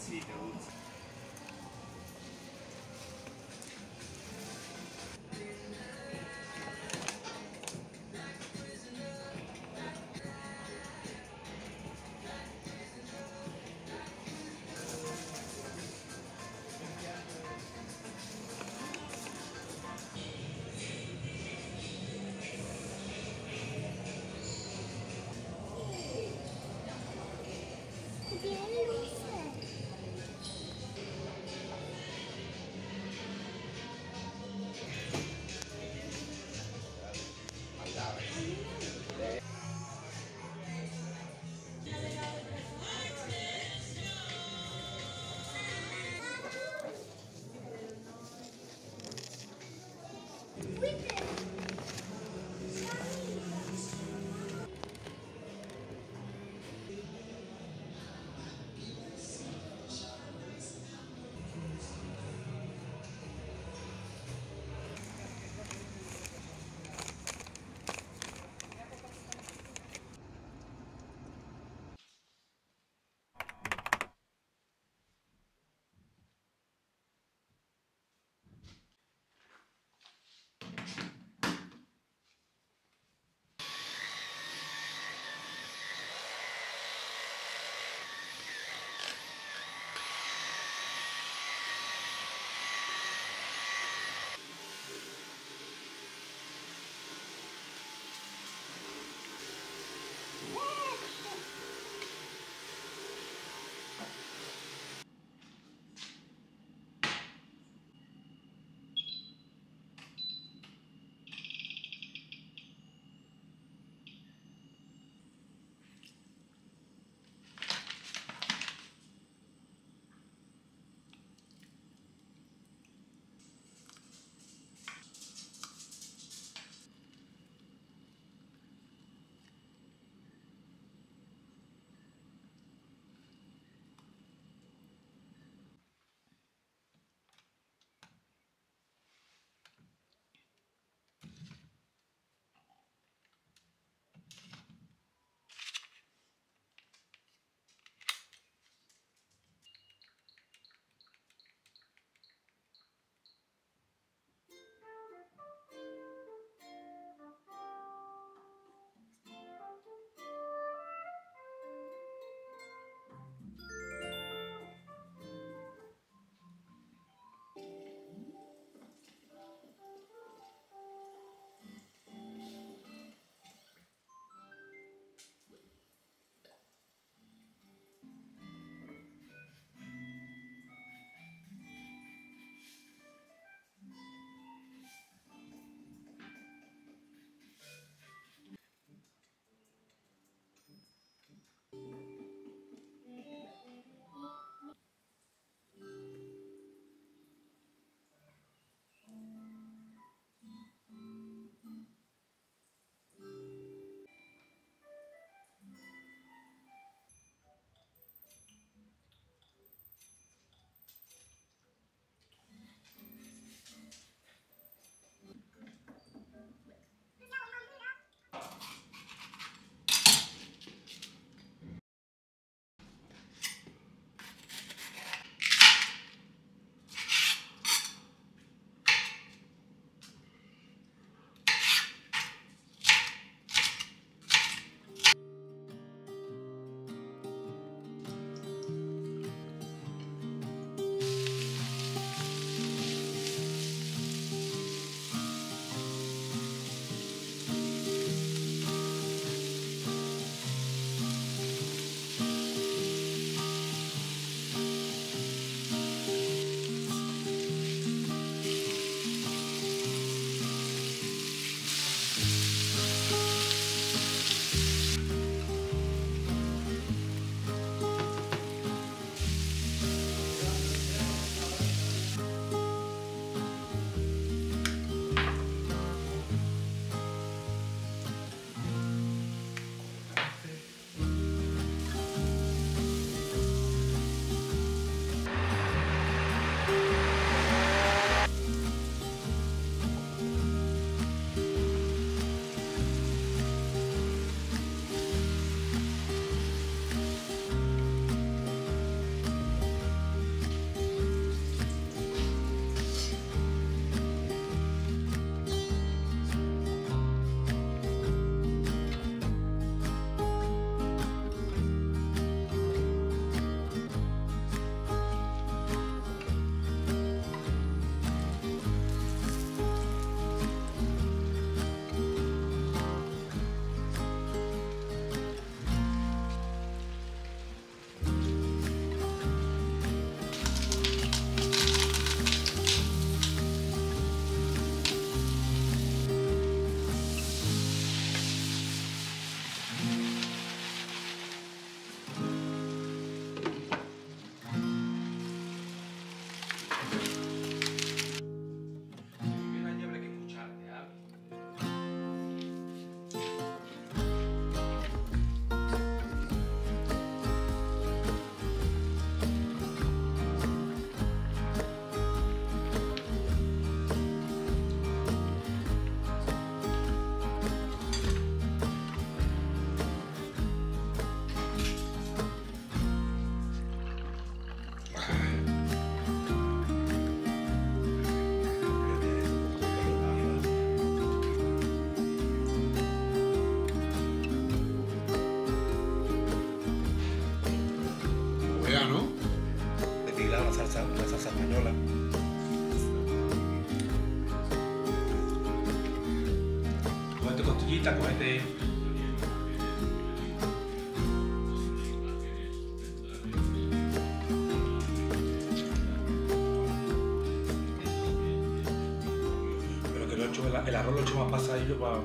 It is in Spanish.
see them. Cogete. Pero que lo he hecho, el, el arroz lo he hecho más pasadillo para.